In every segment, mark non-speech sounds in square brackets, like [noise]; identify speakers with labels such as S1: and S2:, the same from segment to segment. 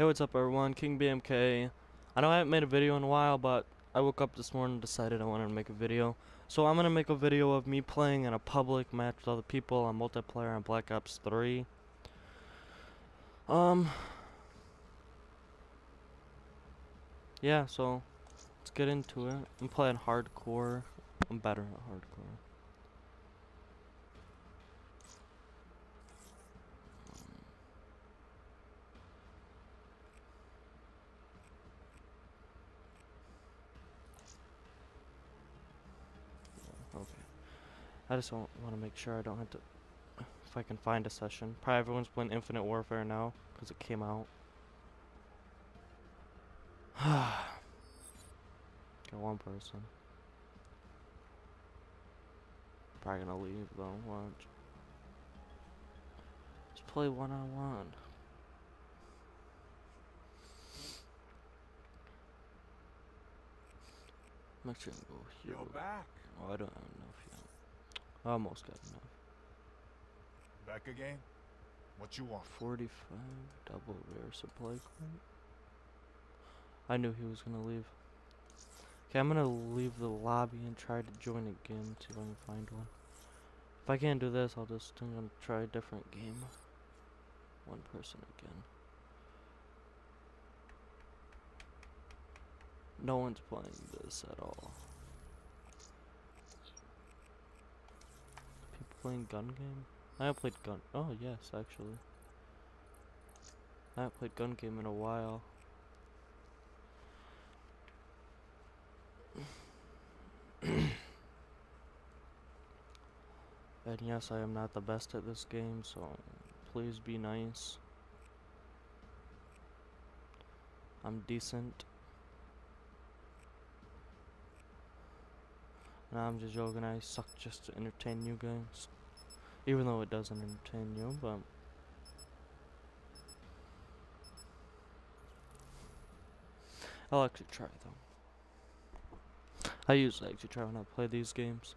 S1: Hey, what's up, everyone? King BMK. I know I haven't made a video in a while, but I woke up this morning and decided I wanted to make a video. So I'm gonna make a video of me playing in a public match with other people on multiplayer on Black Ops 3. Um. Yeah, so let's get into it. I'm playing hardcore. I'm better at hardcore. I just want to make sure I don't have to. If I can find a session. Probably everyone's playing Infinite Warfare now because it came out. [sighs] Got one person. Probably gonna leave though. Watch. Let's play one on one. I'm actually gonna go here.
S2: You're back.
S1: Oh, I don't have enough yet. Almost got enough.
S2: Back again? What you want?
S1: 45 double rare supply crate. I knew he was gonna leave. Okay, I'm gonna leave the lobby and try to join again, see if I can find one. If I can't do this, I'll just I'm gonna try a different game. One person again. No one's playing this at all. People playing gun game? I haven't played gun. Oh yes, actually. I haven't played gun game in a while. [coughs] and yes, I am not the best at this game, so please be nice. I'm decent. I'm just joking. I suck just to entertain you guys. Even though it doesn't entertain you, but. I'll actually try though. I usually actually try when I play these games.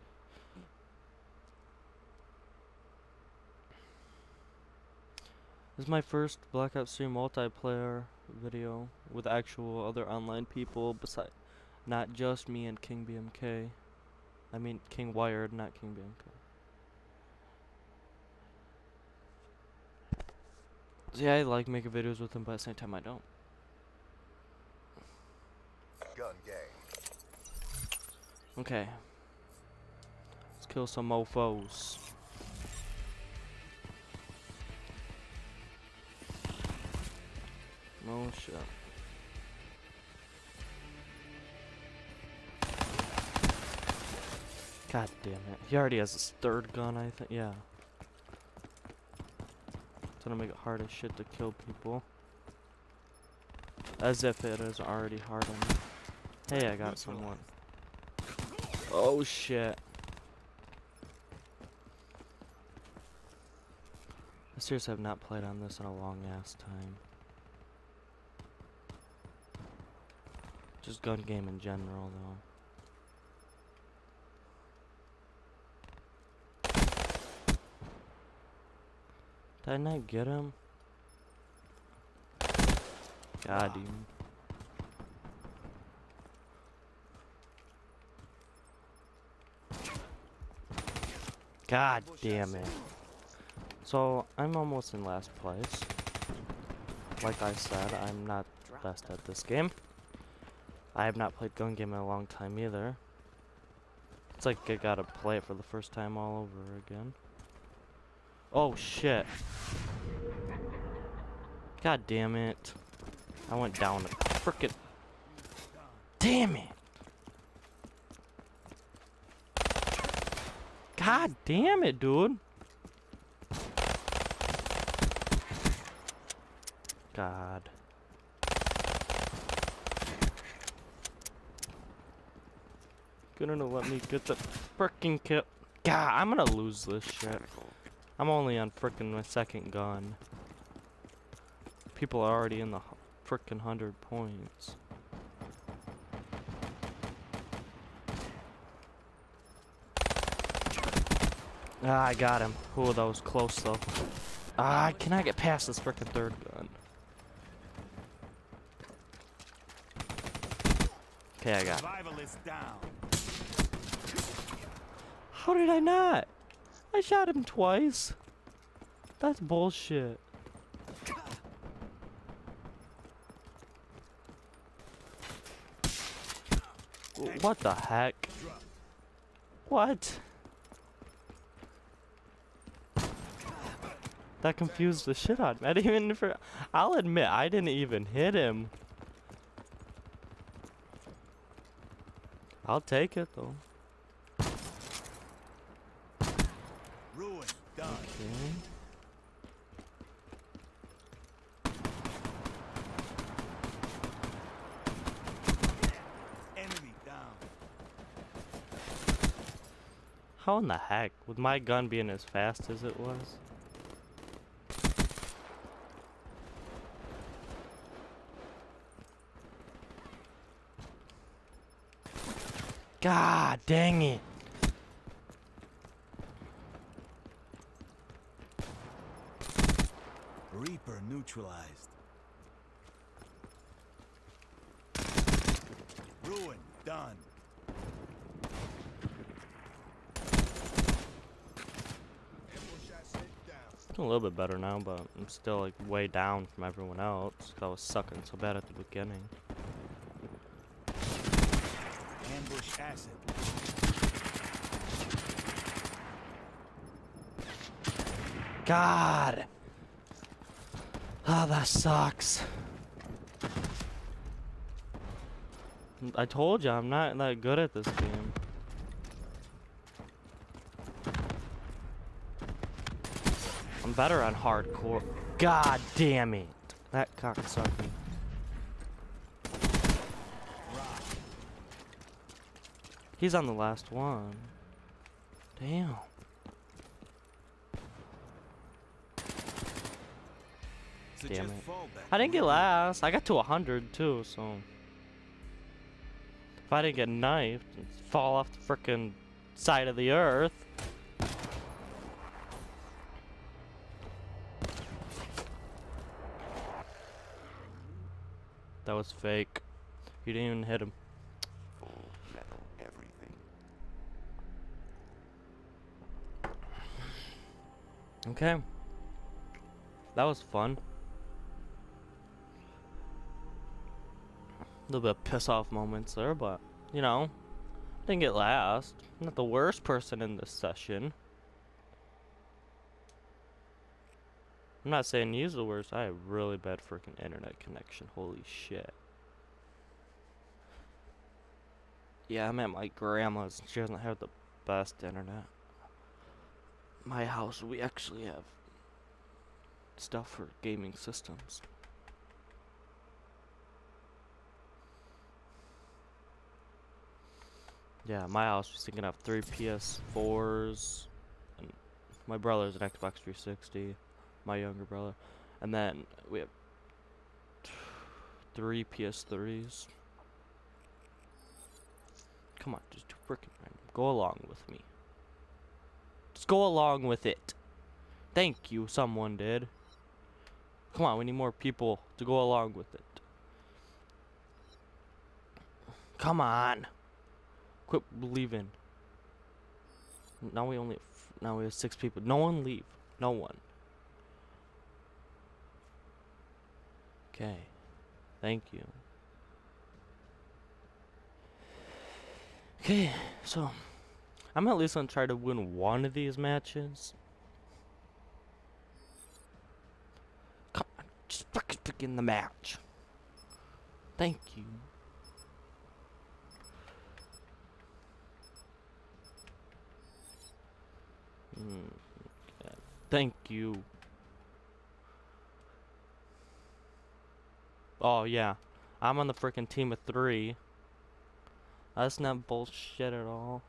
S1: This is my first Black Ops 3 multiplayer video with actual other online people beside not just me and King BMK. I mean King Wired, not King BMK. See, I like making videos with him, but at the same time I don't.
S2: Gun gang.
S1: Okay. Let's kill some mofos. No shit. God damn it. He already has his third gun, I think. Yeah. It's gonna make it hard as shit to kill people. As if it is already hard enough. Hey, I got someone. Oh shit. I seriously have not played on this in a long ass time. Just gun game in general though. Did I not get him? God, ah. you. God damn it. So, I'm almost in last place. Like I said, I'm not best at this game. I have not played gun game in a long time either. It's like I gotta play it for the first time all over again. Oh shit. God damn it. I went down a frickin' Damn it. God damn it, dude. God. Gonna let me get the frickin' kill. God, I'm gonna lose this shit. I'm only on frickin' my second gun. People are already in the frickin' hundred points. Ah, I got him. Ooh, that was close though. Ah, can I get past this frickin' third gun? Okay, I got.
S2: Him.
S1: How did I not? I shot him twice. That's bullshit. What the heck? What? That confused the shit out of me. I didn't even. For, I'll admit, I didn't even hit him. I'll take it though.
S2: Ruin. Done.
S1: Okay.
S2: Enemy down.
S1: How in the heck, with my gun being as fast as it was? God dang it.
S2: Reaper neutralized. Ruin. Done. Ambush asset down.
S1: Doing a little bit better now, but I'm still like way down from everyone else. 'cause I was sucking so bad at the beginning.
S2: Ambush asset.
S1: God. Ah, that sucks. I told you I'm not that good at this game. I'm better on hardcore. God damn it. That cocksucker. He's on the last one. Damn. Damn it. I didn't get last. I got to 100 too, so. If I didn't get knifed fall off the frickin' side of the earth. Was fake. You didn't even hit him.
S3: Metal everything.
S1: Okay. That was fun. A little bit of piss off moments there, but you know, didn't get last. Not the worst person in this session. I'm not saying he's the worst. I have really bad freaking internet connection. Holy shit. Yeah, I'm at my grandma's. She doesn't have the best internet. My house, we actually have stuff for gaming systems. Yeah, my house was thinking of three PS4s, and my brother's an Xbox 360, my younger brother, and then we have three PS3s. Come on, just do freaking random. Go along with me. Just go along with it. Thank you, someone did. Come on, we need more people to go along with it. Come on. Quit leaving. Now we only now we have six people. No one leave. No one. Okay. Thank you. Okay, so I'm at least gonna try to win one of these matches. Come on, just fucking begin the match. Thank you. Mm, Thank you. Oh yeah, I'm on the freaking team of three. That's not bullshit at all.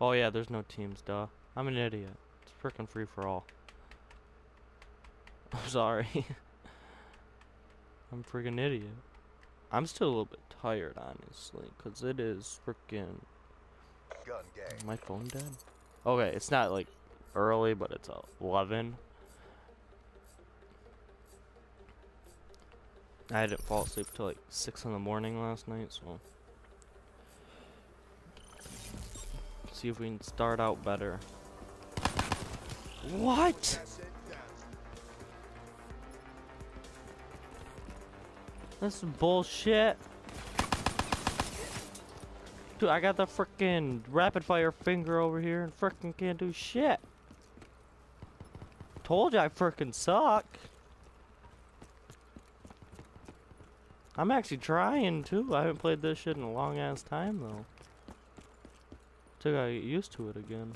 S1: Oh yeah, there's no teams, duh. I'm an idiot. It's freaking free for all. [laughs] I'm sorry. [laughs] I'm freaking idiot. I'm still a little bit tired, honestly, because it is freaking. My phone dead? Okay, it's not like early, but it's uh, 11. I didn't fall asleep till like six in the morning last night, so see if we can start out better. What? Is bullshit. Dude, I got the frickin' rapid fire finger over here and frickin' can't do shit. Told you I frickin' suck. I'm actually trying too. I haven't played this shit in a long ass time though. Till I get used to it again.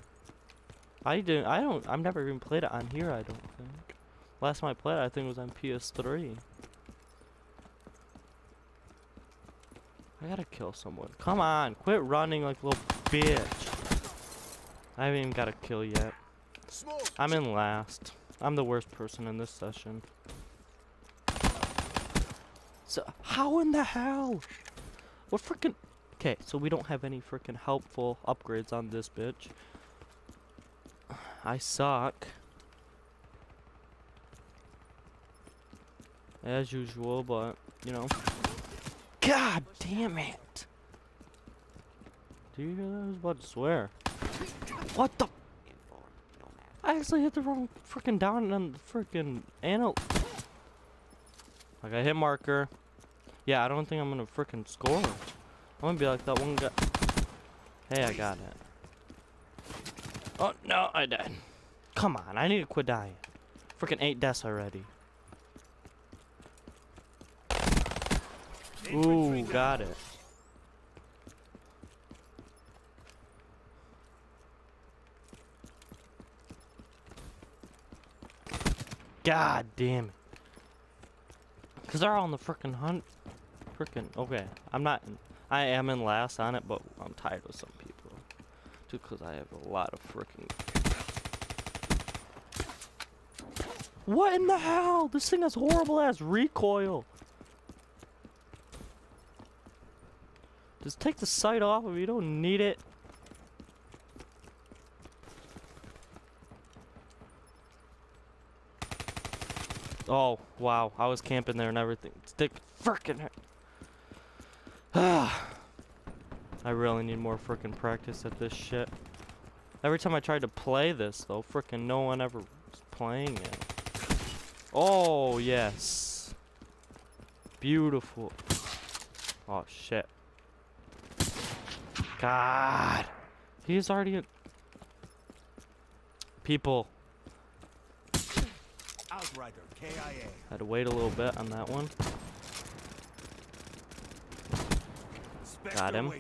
S1: I didn't. I don't. I've never even played it on here. I don't think. Last time I played it, I think it was on PS3. I gotta kill someone. Come on, quit running like a little bitch. I haven't even got a kill yet. I'm in last. I'm the worst person in this session. So, how in the hell? What freaking... Okay, so we don't have any freaking helpful upgrades on this bitch. I suck. As usual, but, you know. God damn it! Do you hear that? I was about to swear. What the? I actually hit the wrong freaking down on the freaking anal. I got hit marker. Yeah, I don't think I'm gonna freaking score. I'm gonna be like that one guy. Hey, I got it. Oh no, I died. Come on, I need to quit dying. Freaking eight deaths already. Ooh, got it. God damn it. Cause they're all on the frickin' hunt. Frickin' okay. I'm not. I am in last on it, but I'm tired with some people. Too, cause I have a lot of freaking. What in the hell? This thing has horrible ass recoil. Just take the sight off of. You don't need it. Oh, wow. I was camping there and everything. Stick frickin' Ah. [sighs] I really need more frickin' practice at this shit. Every time I tried to play this, though, frickin' no one ever was playing it. Oh, yes. Beautiful. Oh, shit. God. He's already a... People.
S2: Outrider. KIA.
S1: Had to wait a little bit on that one.
S2: Spectre
S1: him.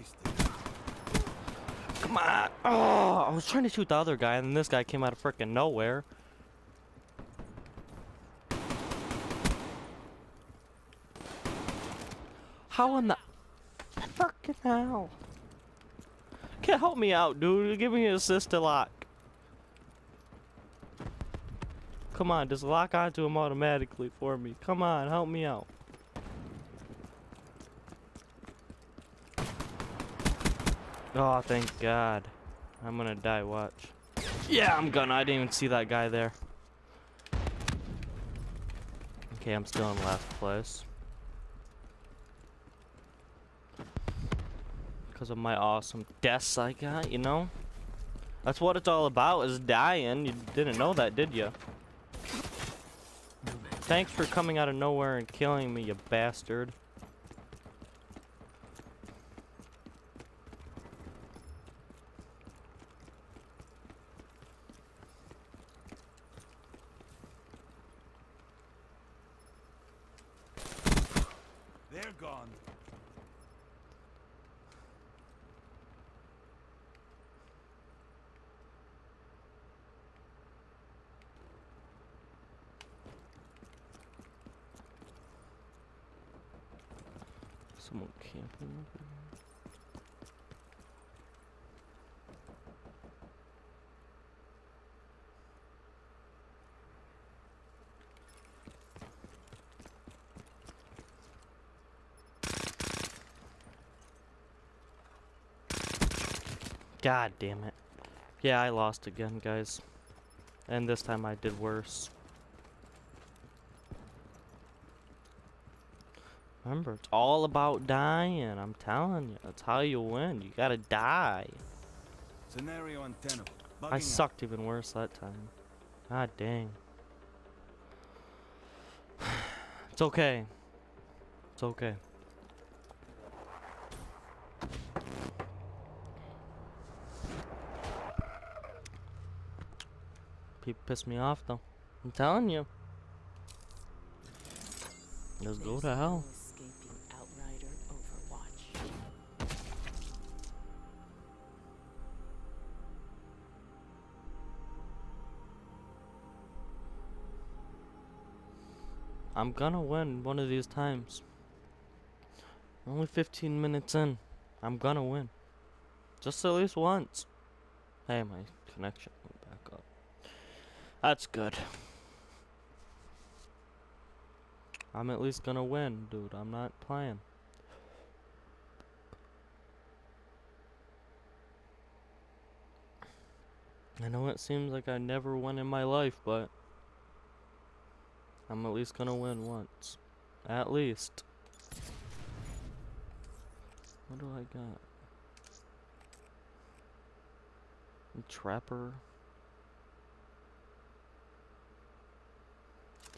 S1: Come on. Oh, I was trying to shoot the other guy, and then this guy came out of frickin' nowhere. How in the frickin' hell? Can't help me out, dude. Give me an assist to lock. Come on, just lock onto him automatically for me. Come on, help me out. Oh, thank God. I'm gonna die, watch. Yeah, I'm gonna. I didn't even see that guy there. Okay, I'm still in last place. Because of my awesome deaths I got, you know? That's what it's all about, is dying. You didn't know that, did you? Thanks for coming out of nowhere and killing me, you bastard.
S2: They're gone.
S1: Someone camping over here. God damn it. Yeah, I lost again, guys. And this time I did worse. Remember, it's all about dying. I'm telling you, that's how you win. You gotta die.
S2: Scenario untenable.
S1: I
S2: Bugging
S1: sucked even worse that time. God dang. [sighs] It's okay. It's okay. People piss me off though. I'm telling you. Let's go to hell. I'm gonna win one of these times. Only 15 minutes in. I'm gonna win. Just at least once. Hey, my connection. That's good. I'm at least gonna win, dude. I'm not playing. I know it seems like I never won in my life, but I'm at least gonna win once. At least. What do I got? A Trapper.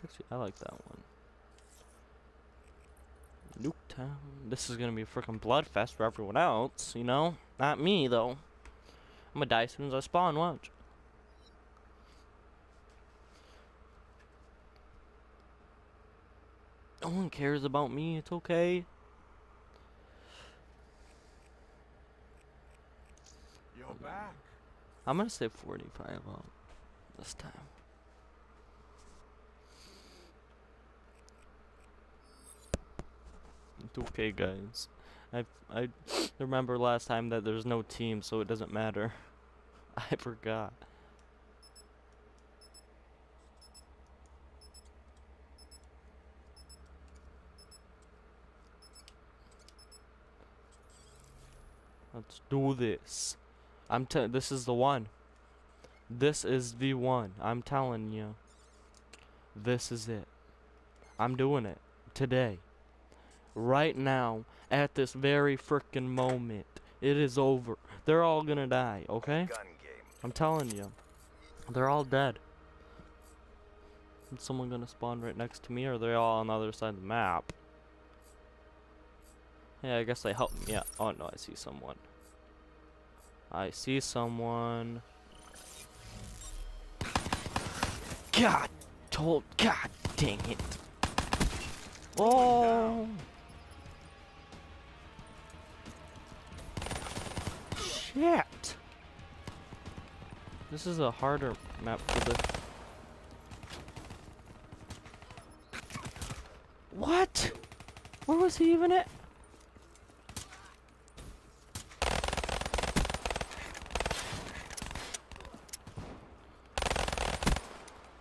S1: Actually, I like that one. Nuketown. This is gonna be a freaking bloodfest for everyone else, you know? Not me, though. I'm gonna die as soon as I spawn, watch. No one cares about me, it's okay.
S2: You're back.
S1: I'm gonna say 45 out this time. It's okay, guys. I I remember last time that there's no team, so it doesn't matter. [laughs] I forgot. Let's do this. I'm te- this is the one. This is the one. I'm telling you. This is it. I'm doing it today. Right now, at this very frickin' moment. It is over. They're all gonna die, okay? I'm telling you. They're all dead. Is someone gonna spawn right next to me, or are they all on the other side of the map? Yeah, I guess they helped me Yeah. Oh no, I see someone. I see someone. God, told, God dang it. Oh. Shit. This is a harder map for the. What? Where was he even at?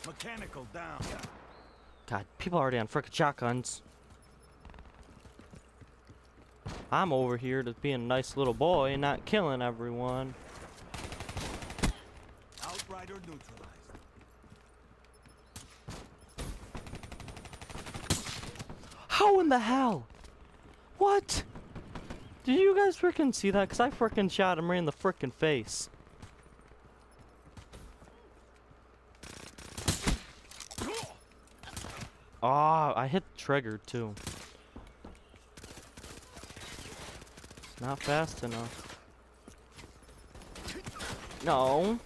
S2: Mechanical down.
S1: God, people are already on frickin' shotguns. I'm over here to being a nice little boy and not killing everyone.
S2: Outrider neutralized.
S1: How in the hell? What? Did you guys frickin' see that? Cause I frickin' shot him right in the frickin' face. Ah, I hit the trigger too. Not fast enough. No.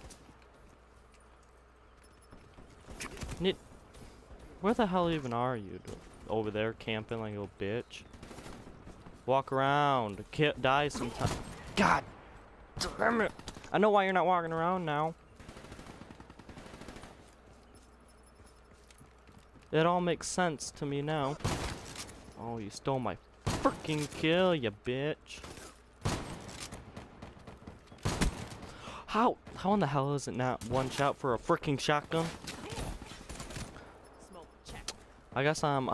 S1: Nit. Where the hell even are you? Over there camping like a little bitch. Walk around. Die sometime. God damn it. I know why you're not walking around now. It all makes sense to me now. Oh, you stole my freaking kill, you bitch. How? How in the hell is it not one shot for a freaking shotgun? I guess I'm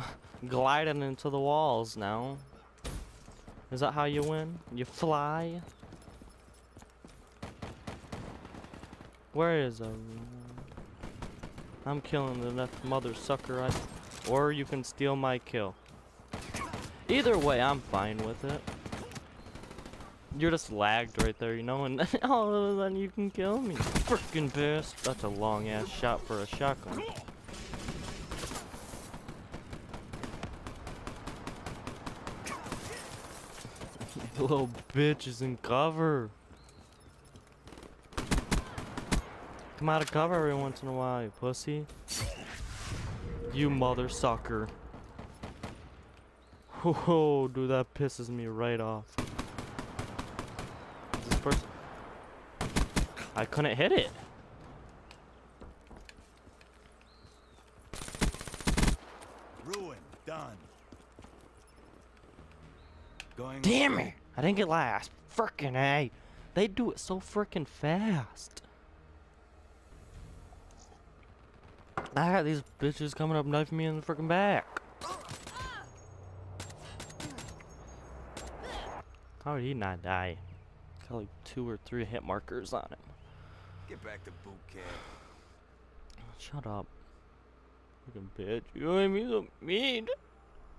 S1: gliding into the walls now. Is that how you win? You fly? Where is everyone? I'm killing the next mother sucker I or you can steal my kill. Either way, I'm fine with it. You're just lagged right there, you know, and [laughs] all of a sudden you can kill me. Frickin' pissed. That's a long ass shot for a shotgun. [laughs] Little bitch is in cover. Come out of cover every once in a while, you pussy. You mother sucker. [laughs] Oh, dude, that pisses me right off. This person. I couldn't hit it.
S2: Ruin. Done. Going.
S1: Damn it! I didn't get last. Frickin' A. They do it so frickin' fast. I got these bitches coming up knifing me in the frickin' back. How did he not die? Got like two or three hit markers on him.
S2: Get back to boot camp. [sighs]
S1: Shut up. Fucking bitch. You know what I mean? So [laughs] mean.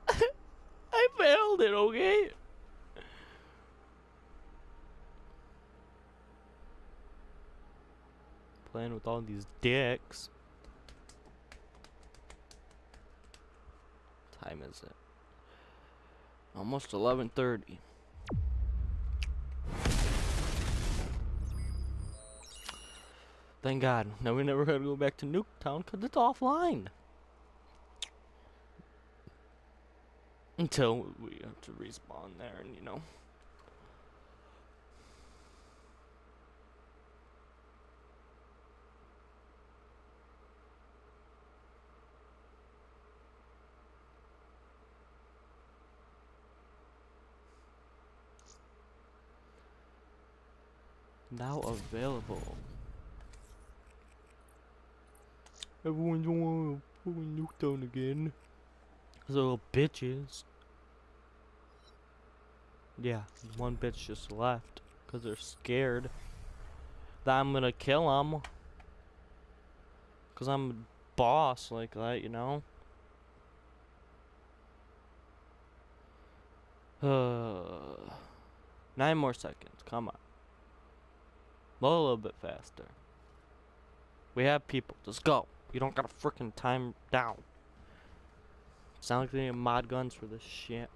S1: I failed it, okay? Playing with all these dicks. time is it? Almost 11:30. Thank God. Now we never gotta go back to Nuketown because it's offline. Until we have to respawn there and, you know. Now available. Everyone's on fucking Nuketown again. Those little bitches. Yeah, one bitch just left because they're scared that I'm gonna kill them. Because I'm a boss like that, you know? Uh, [sighs] nine more seconds, come on. A little bit faster. We have people, just go. You don't gotta freaking time down. Sound like they need mod guns for this shit.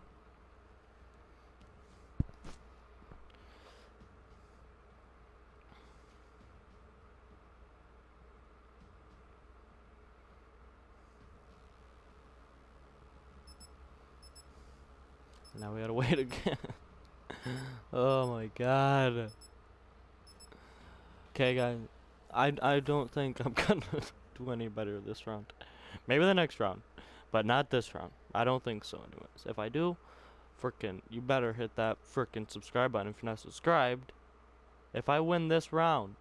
S1: Now we gotta [laughs] wait again. oh my god. Okay, guys. I, I don't think I'm [laughs] gonna do any better this round. Maybe the next round, but not this round. I don't think so, anyways. If I do, frickin', you better hit that frickin' subscribe button if you're not subscribed. If I win this round,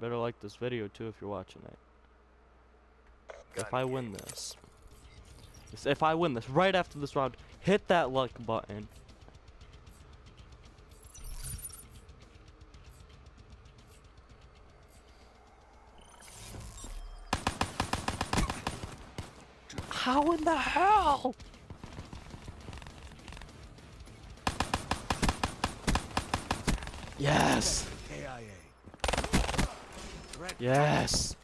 S1: better like this video too if you're watching it. If I win this. If I win this, right after this round, hit that like button. How in the hell? Yes. Yes.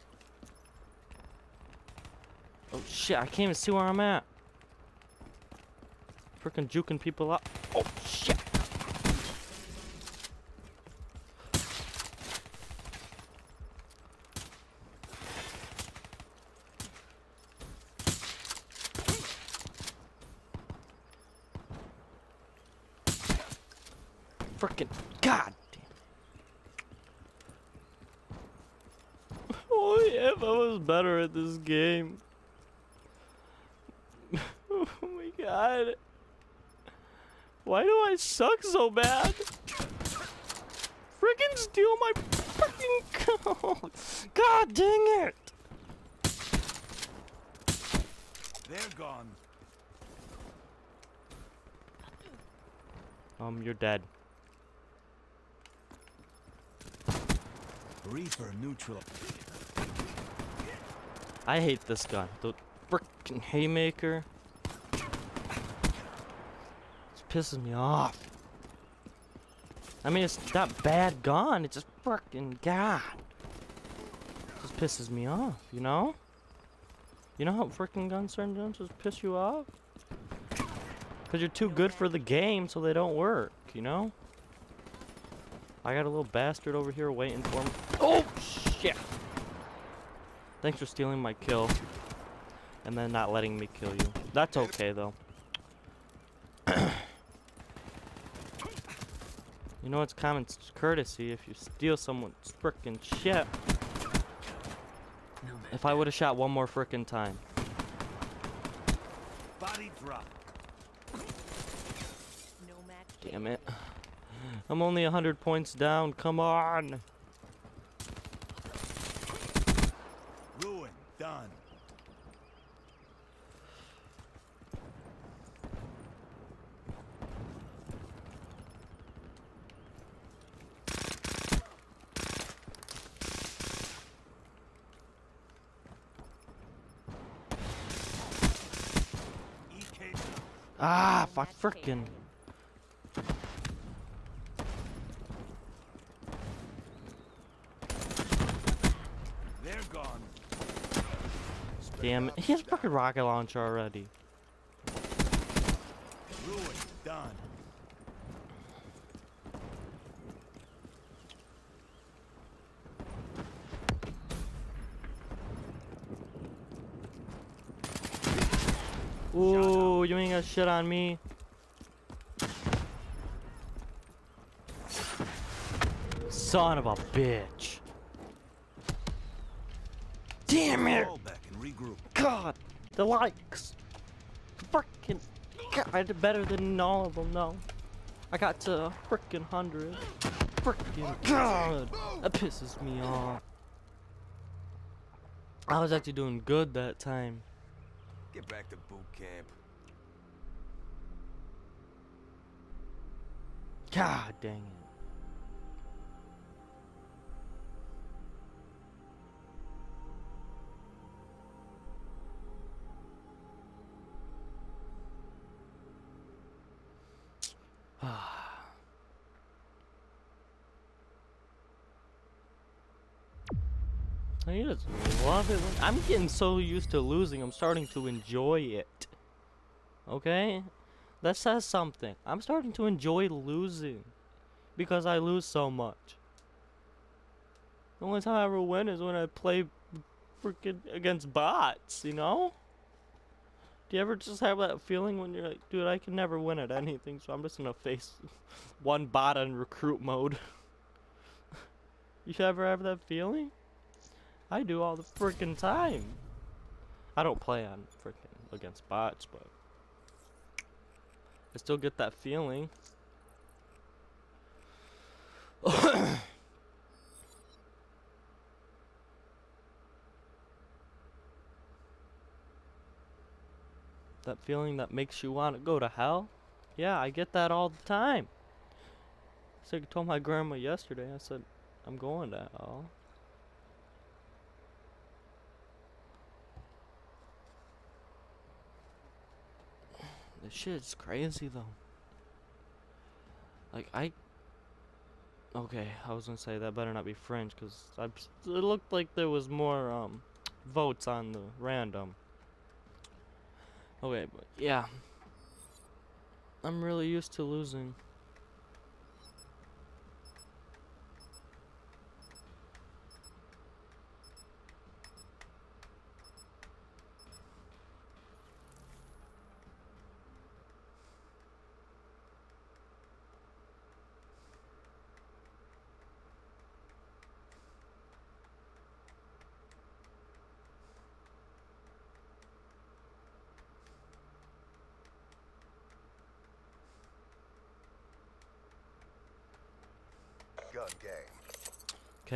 S1: Oh shit, I can't even see where I'm at. Freaking juking people up. Oh shit. Freaking god damn. Oh, if I was better at this game. oh my god. Why do I suck so bad? Freaking steal my freaking gold. God dang it.
S2: They're gone.
S1: Um, you're dead.
S2: Reaper neutral.
S1: I hate this gun. The freaking haymaker. Pisses me off. I mean, it's not bad gun. It just fucking God. Just pisses me off, you know? You know how freaking guns guns just piss you off? Because you're too good for the game, so they don't work, you know? I got a little bastard over here waiting for me. Oh, shit! Thanks for stealing my kill. And then not letting me kill you. That's okay, though. You know it's common courtesy if you steal someone's frickin' shit. If I would have shot one more frickin' time.
S2: Body drop.
S4: No match.
S1: Damn it. I'm only 100 points down. Come on.
S2: Ruin. Done. EK.
S1: Ah, fuck frickin'.
S2: They're gone.
S1: Damn it. He has a fucking rocket launcher already.
S2: Ruin. Done.
S1: Ooh, you ain't got shit on me. Son of a bitch. Damn it.
S2: Fall back and regroup.
S1: God, the likes. Frickin' God, I did better than all of them, no. I got to frickin' hundred. Frickin' God, that pisses me off. I was actually doing good that time.
S2: Get back to boot camp.
S1: God dang it. [sighs] I just love it. I'm getting so used to losing, I'm starting to enjoy it. Okay? That says something. I'm starting to enjoy losing. Because I lose so much. The only time I ever win is when I play freaking against bots, you know? Do you ever just have that feeling when you're like, dude, I can never win at anything, so I'm just gonna face [laughs] one bot in recruit mode? [laughs] you ever have that feeling? I do all the freaking time. I don't play on freaking against bots, but I still get that feeling. [coughs] that feeling that makes you want to go to hell? Yeah, I get that all the time. So I told my grandma yesterday, I said, I'm going to hell. This shit's crazy though. Like I. Okay, I was gonna say that better not be French, because I, it looked like there was more um votes on the random. Okay, but yeah. I'm really used to losing.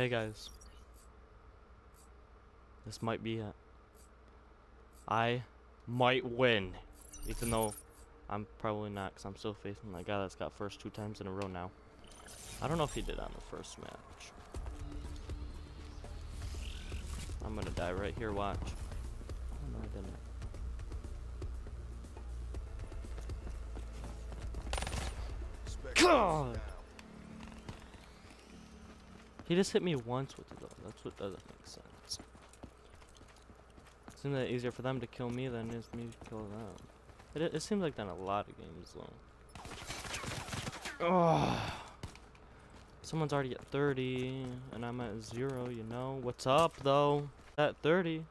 S1: Okay, guys. This might be it. I might win. Even though I'm probably not, because I'm still facing that guy that's got first two times in a row now. I don't know if he did on the first match. I'm gonna die right here, watch. Oh, no, I didn't. God. He just hit me once with it though. That's what doesn't make sense. Seems that easier for them to kill me than it is me to kill them. It, it seems like that in a lot of games though. Oh. Someone's already at 30 and I'm at zero, you know? What's up though? At 30.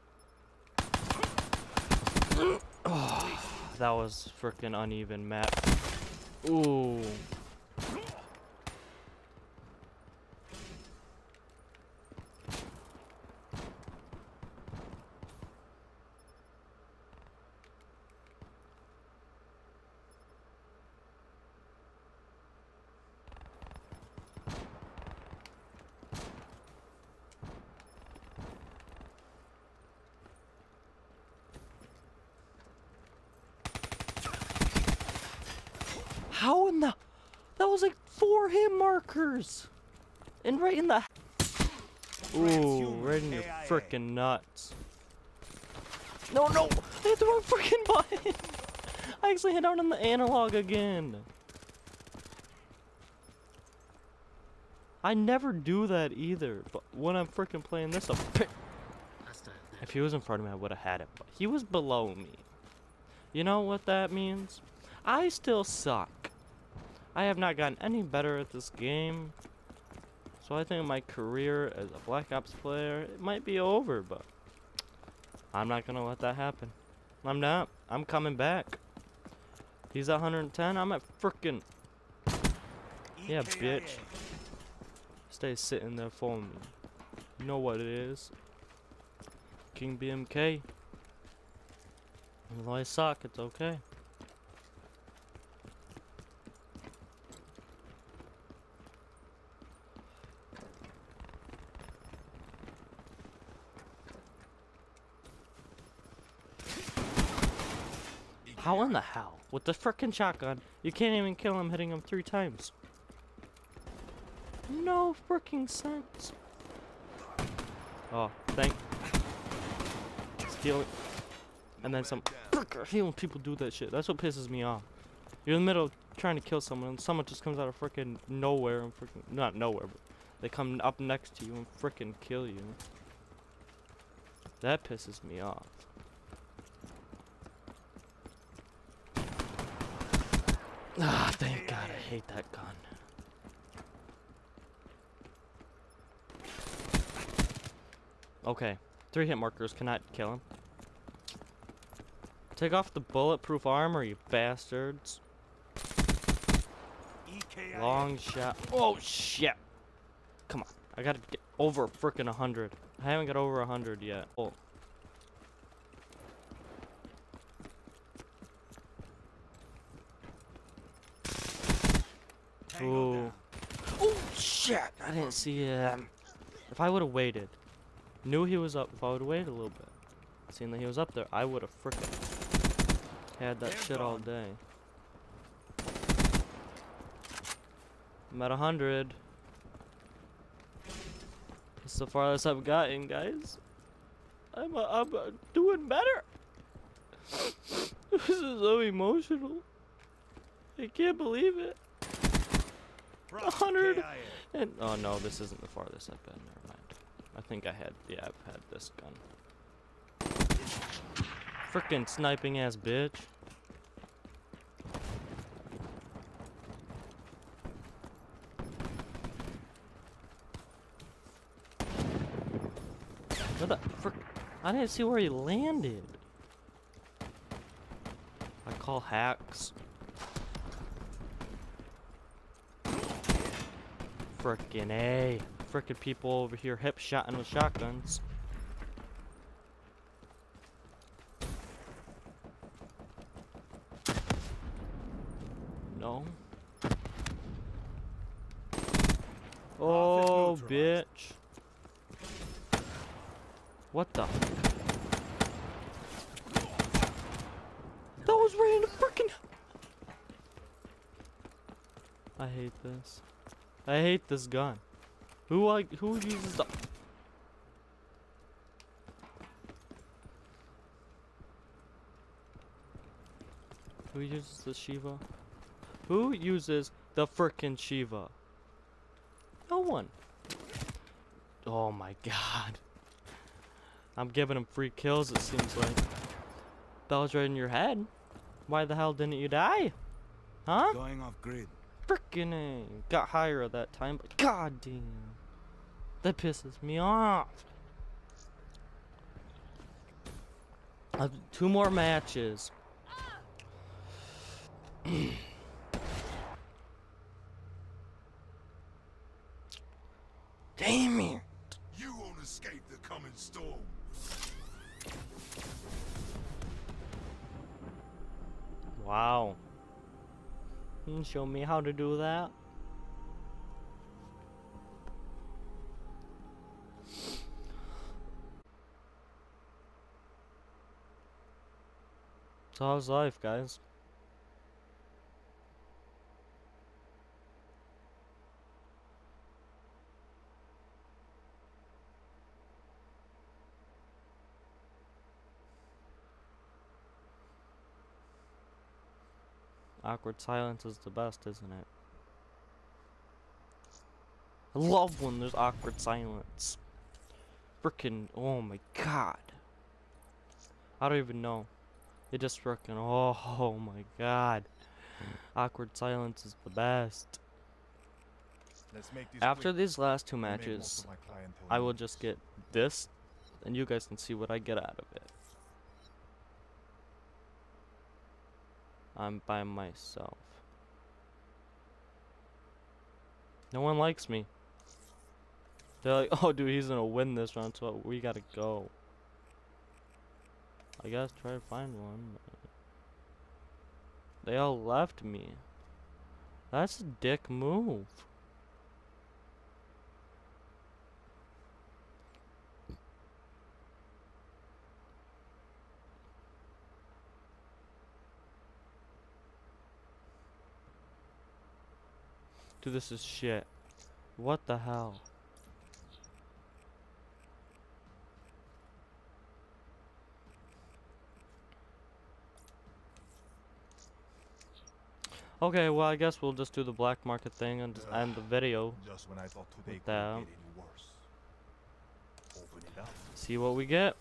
S1: Oh, that was freaking uneven map. Ooh. How in the? That was like four hit markers, and right in the. Ooh, right in your freaking nuts. No, no, I hit the wrong frickin' [laughs] button. I actually hit down on the analog again. I never do that either, but when I'm freaking playing this, I'm [laughs] if he was in front of me, I would have had it, but he was below me. You know what that means? I still suck. I have not gotten any better at this game. So I think my career as a Black Ops player it might be over, but I'm not gonna let that happen. I'm not. I'm coming back. He's at 110. I'm at frickin' Yeah, bitch. stay sitting there for me. You know what it is. King BMK. Although I suck, it's okay. How in the hell? With the frickin' shotgun, you can't even kill him hitting him three times. No freaking sense. Oh, thank. Stealing. And then some. I people do that shit. That's what pisses me off. You're in the middle of trying to kill someone, and someone just comes out of freaking nowhere and freaking. not nowhere, but they come up next to you and freaking kill you. That pisses me off. Ah, thank God, I hate that gun. Okay, three hit markers cannot kill him. Take off the bulletproof armor, you bastards. Long shot. Oh shit! Come on, I gotta get over a hundred. I haven't got over a hundred yet. Oh. Ooh. Oh shit! I didn't see him. If I would have waited, knew he was up. If I would have waited a little bit, seen that he was up there, I would have frickin' had that
S2: They're
S1: shit all day. I'm at a hundred. That's the farthest I've gotten, guys. I'm uh, I'm uh, doing better. [laughs] this is so emotional. I can't believe it. Hundred. And oh no, this isn't the farthest I've been. Never mind. I think I had yeah, I've had this gun. Frickin' sniping ass bitch. What the frick? I didn't see where he landed. I call hacks. Frickin' A. Frickin' people over here hip shotting with shotguns. No. Oh, bitch. What the? That was right in the frickin' I hate this. I hate this gun. Who like who uses the Who uses the Shieva? Who uses the frickin' Shieva? No one. Oh my god. I'm giving him free kills, it seems like. That was right in your head. Why the hell didn't you die? Huh?
S2: Going off grid.
S1: Frickin' A. Got higher that time, but god damn. That pisses me off. Two more matches. [clears throat] show me how to do that? So how's life, guys? Awkward silence is the best, isn't it? I love when there's awkward silence. Frickin' oh my god. I don't even know. It just frickin' oh, oh my god. Awkward silence is the best.
S2: Let's make this
S1: After
S2: quick.
S1: these last two
S2: I made most
S1: matches,
S2: of my clientele
S1: I will just get this, and you guys can see what I get out of it. I'm by myself. No one likes me. They're like, [laughs] oh, dude, he's gonna win this round, so we gotta go. I guess try to find one. They all left me. That's a dick move. Dude, this is shit. What the hell? Okay, well, I guess we'll just do the black market thing and just end the video.
S2: Just when I thought today
S1: With
S2: couldn't get worse. Open it up.
S1: See what we get.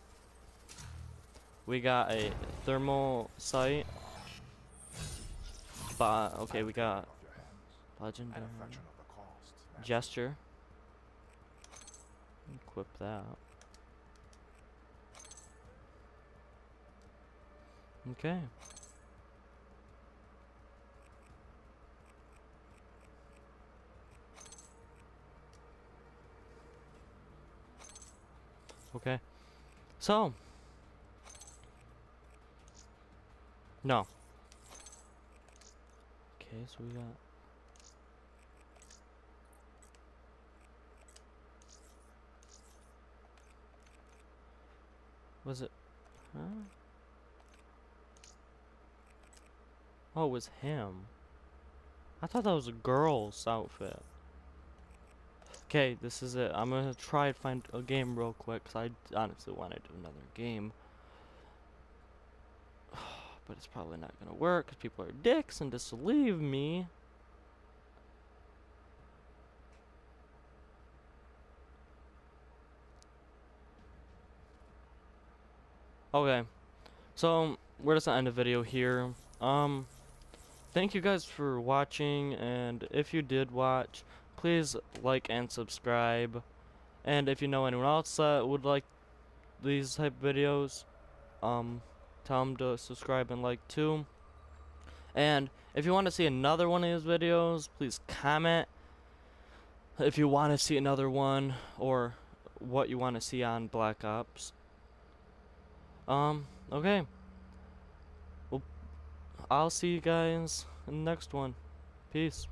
S1: We got a thermal sight. But okay, we got
S2: Off your hands.
S1: Legendary
S2: At a fraction of the cost.
S1: gesture. Equip that. Okay. Okay. So. No. Okay, so we got. Was it? Huh? Oh, it was him. I thought that was a girl's outfit. Okay, this is it. I'm gonna try and find a game real quick, cause I honestly wanted another game. [sighs] But it's probably not gonna work, cause people are dicks and just leave me. Okay, so we're just gonna end the video here. Um, thank you guys for watching, and if you did watch, please like and subscribe. And if you know anyone else that would like these type of videos, um, tell them to subscribe and like too. And if you want to see another one of these videos, please comment. If you want to see another one or what you want to see on Black Ops. Um, okay. Well, I'll see you guys in the next one. Peace.